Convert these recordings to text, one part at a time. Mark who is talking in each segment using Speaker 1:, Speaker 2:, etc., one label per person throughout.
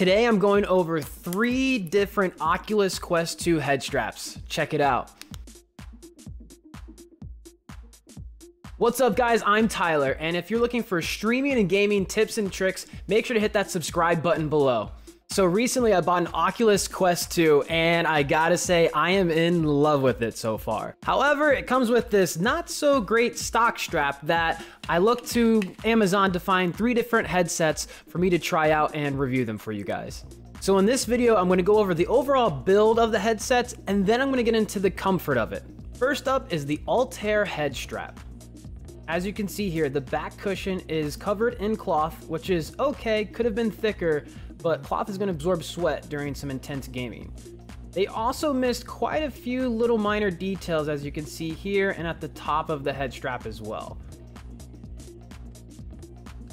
Speaker 1: Today I'm going over three different Oculus Quest 2 head straps. Check it out. What's up guys, I'm Tyler, and if you're looking for streaming and gaming tips and tricks, make sure to hit that subscribe button below. So recently I bought an Oculus Quest 2 and I gotta say I am in love with it so far. However, it comes with this not so great stock strap that I looked to Amazon to find three different headsets for me to try out and review them for you guys. So in this video, I'm gonna go over the overall build of the headsets and then I'm gonna get into the comfort of it. First up is the Altair head strap. As you can see here, the back cushion is covered in cloth, which is okay, could have been thicker, but cloth is going to absorb sweat during some intense gaming. They also missed quite a few little minor details as you can see here and at the top of the head strap as well.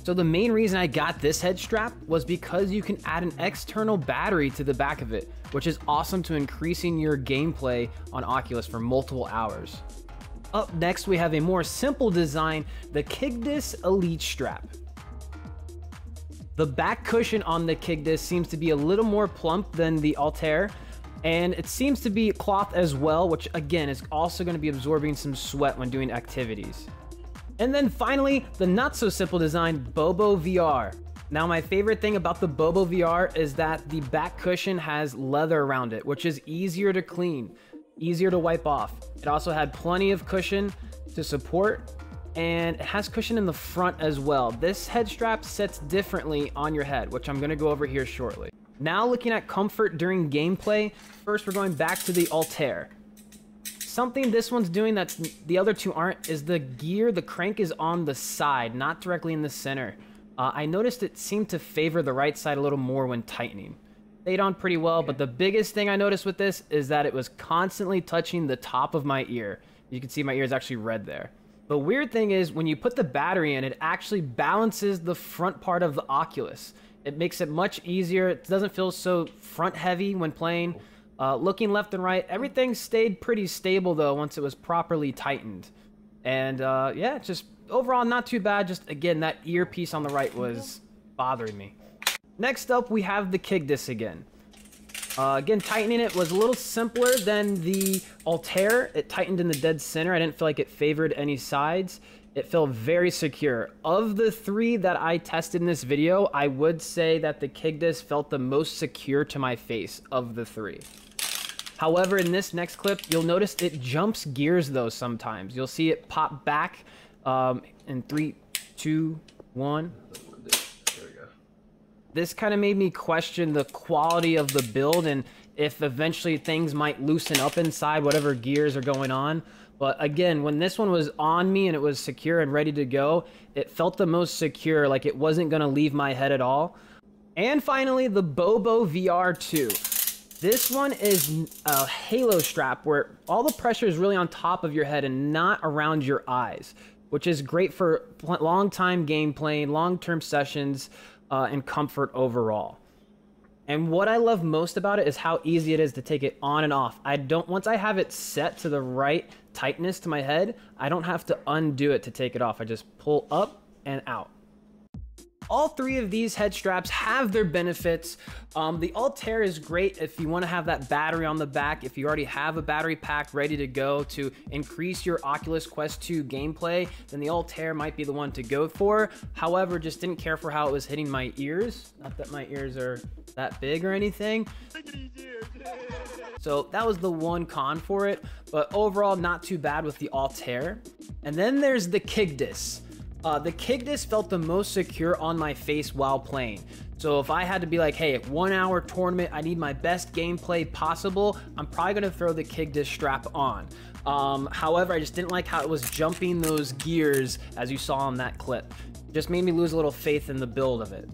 Speaker 1: So the main reason I got this head strap was because you can add an external battery to the back of it, which is awesome to increasing your gameplay on Oculus for multiple hours. Up next, we have a more simple design, the KGDjS Elite Strap. The back cushion on the KGDjS seems to be a little more plump than the Altair, and it seems to be cloth as well, which again is also going to be absorbing some sweat when doing activities. And then finally, the not so simple design BOBOVR. Now my favorite thing about the BOBOVR is that the back cushion has leather around it, which is easier to clean, easier to wipe off. It also had plenty of cushion to support and it has cushion in the front as well. This head strap sits differently on your head, which I'm gonna go over here shortly. Now looking at comfort during gameplay, first we're going back to the Altair. Something this one's doing that the other two aren't is the gear, the crank is on the side, not directly in the center. Uh, I noticed it seemed to favor the right side a little more when tightening. Stayed on pretty well, but the biggest thing I noticed with this is that it was constantly touching the top of my ear. You can see my ear is actually red there. The weird thing is when you put the battery in, it actually balances the front part of the Oculus. It makes it much easier. It doesn't feel so front heavy when playing. Uh, looking left and right, everything stayed pretty stable though once it was properly tightened. And uh, yeah, just overall not too bad. Just again, that earpiece on the right was bothering me. Next up, we have the KGDjS again. Uh, again, tightening it was a little simpler than the Altair. It tightened in the dead center. I didn't feel like it favored any sides. It felt very secure. Of the three that I tested in this video, I would say that the KGDjS felt the most secure to my face of the three. However, in this next clip, you'll notice it jumps gears though sometimes. You'll see it pop back um, in three, two, one this kind of made me question the quality of the build and if eventually things might loosen up inside whatever gears are going on. But again, when this one was on me and it was secure and ready to go, it felt the most secure, like it wasn't to leave my head at all. And finally, the Bobo VR2. This one is a halo strap where all the pressure is really on top of your head and not around your eyes, which is great for long time game playing, long term sessions uh, and comfort overall. And what I love most about it is how easy it is to take it on and off. I don't, once I have it set to the right tightness to my head, I don't have to undo it to take it off. I just pull up and out. All three of these head straps have their benefits. Um, the Altair is great if you want to have that battery on the back, if you already have a battery pack ready to go to increase your Oculus Quest 2 gameplay, then the Altair might be the one to go for. However, just didn't care for how it was hitting my ears. Not that my ears are that big or anything. So that was the one con for it, but overall not too bad with the Altair. And then there's the KGDjS. Uh, the KGDjS felt the most secure on my face while playing. So if I had to be like, hey, one hour tournament, I need my best gameplay possible, I'm probably gonna throw the KGDjS strap on. Um, however, I just didn't like how it was jumping those gears as you saw in that clip. Just made me lose a little faith in the build of it.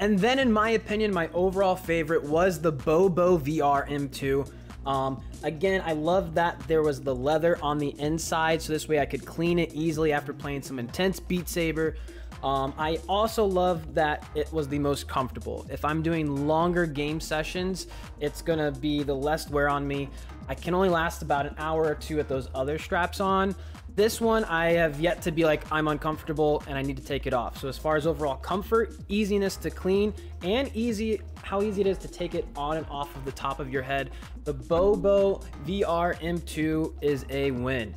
Speaker 1: And then in my opinion, my overall favorite was the BOBOVR M2. Um, again, I love that there was the leather on the inside, so this way I could clean it easily after playing some intense Beat Saber. Um, I also love that it was the most comfortable. If I'm doing longer game sessions, it's gonna be the less wear on me. I can only last about an hour or two with those other straps on. This one, I have yet to be like, I'm uncomfortable and I need to take it off. So as far as overall comfort, easiness to clean, and easy how easy it is to take it on and off of the top of your head. The Bobo VR M2 is a win.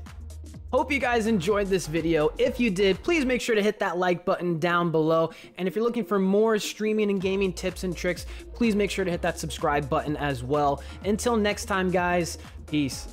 Speaker 1: Hope you guys enjoyed this video. If you did, please make sure to hit that like button down below. And if you're looking for more streaming and gaming tips and tricks, please make sure to hit that subscribe button as well. Until next time, guys, peace.